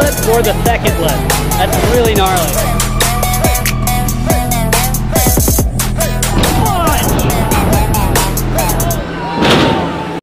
lip or the second lip. That's really gnarly.